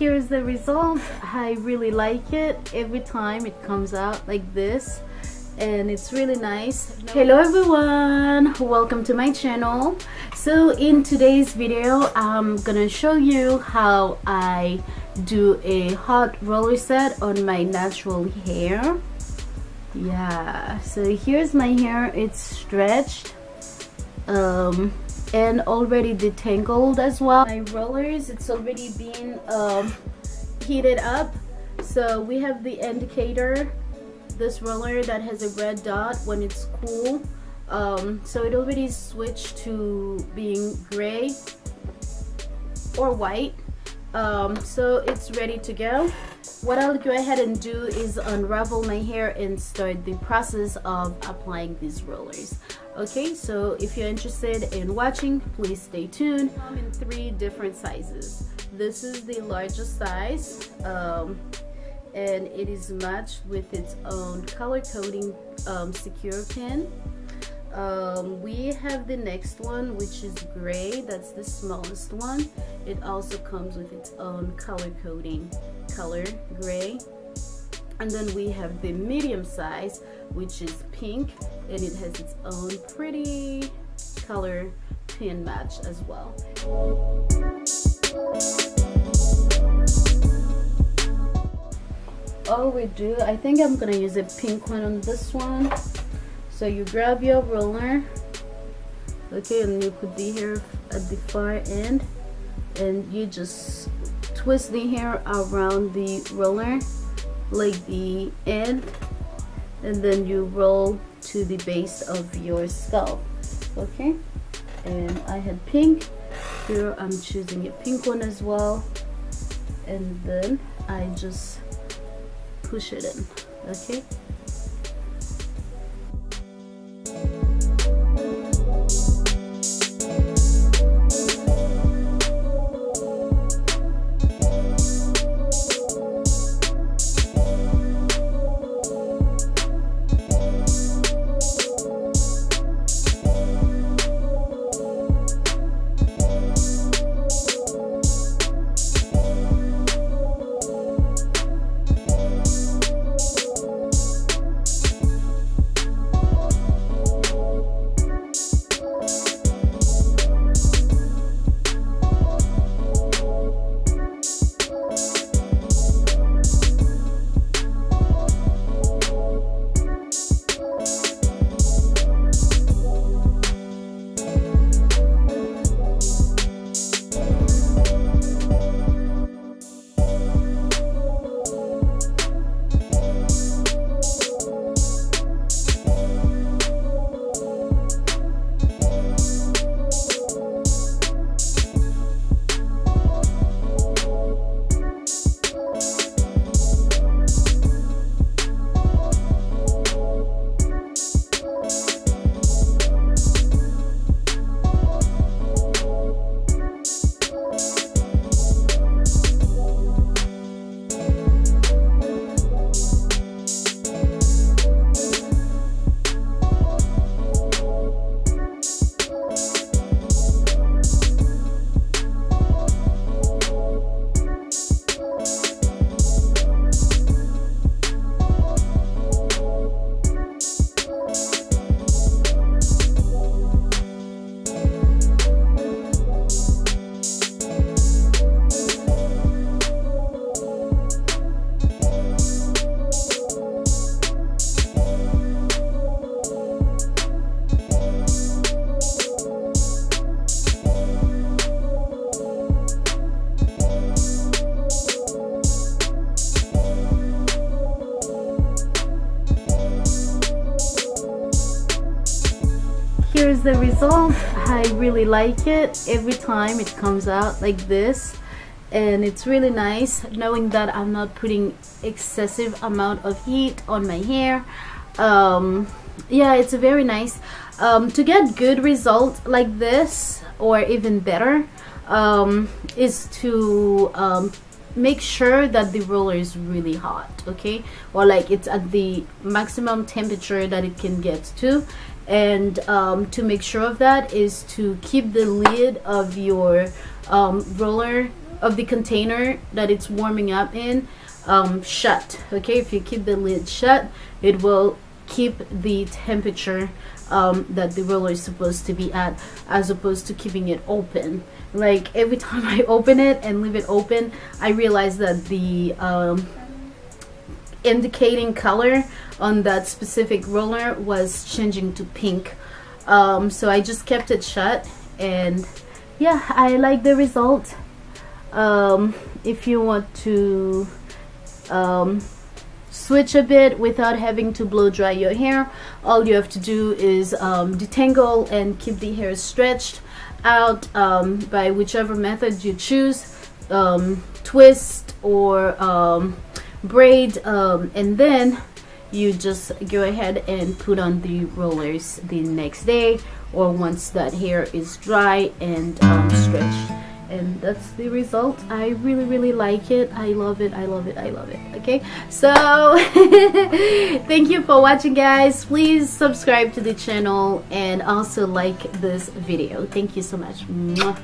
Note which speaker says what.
Speaker 1: here's the result. I really like it every time it comes out like this and it's really nice. Hello everyone. Welcome to my channel. So in today's video I'm gonna show you how I do a hot roller set on my natural hair. Yeah so here's my hair. It's stretched. Um, and already detangled as well. My rollers it's already been um, heated up. So we have the indicator this roller that has a red dot when it's cool. Um, so it already switched to being gray or white. Um, so it's ready to go what I'll go ahead and do is unravel my hair and start the process of applying these rollers. Okay so if you're interested in watching please stay tuned. I'm in three different sizes. This is the largest size um, and it is matched with its own color coding um, secure pin um, we have the next one which is gray. That's the smallest one. It also comes with its own color coding. Color gray. And then we have the medium size which is pink and it has its own pretty color pin match as well. Oh we do I think I'm gonna use a pink one on this one so you grab your roller. Okay and you put the hair at the far end. And you just twist the hair around the roller like the end. And then you roll to the base of your scalp. Okay? And I had pink. Here I'm choosing a pink one as well. And then I just push it in. Okay here's the result. I really like it. Every time it comes out like this and it's really nice knowing that I'm not putting excessive amount of heat on my hair. Um, yeah it's very nice. Um, to get good results like this or even better um, is to um, make sure that the roller is really hot okay? Or like it's at the maximum temperature that it can get to and um, to make sure of that is to keep the lid of your um, roller of the container that it's warming up in um, shut. Okay if you keep the lid shut it will keep the temperature um, that the roller is supposed to be at as opposed to keeping it open. Like every time I open it and leave it open I realize that the um, indicating color on that specific roller was changing to pink. Um, so I just kept it shut and yeah I like the result. Um, if you want to um, switch a bit without having to blow dry your hair all you have to do is um, detangle and keep the hair stretched out um, by whichever method you choose um, twist or braid um, and then you just go ahead and put on the rollers the next day or once that hair is dry and um, stretched. And that's the result. I really really like it. I love it. I love it. I love it. Okay? So thank you for watching guys. Please subscribe to the channel and also like this video. Thank you so much. Mwah.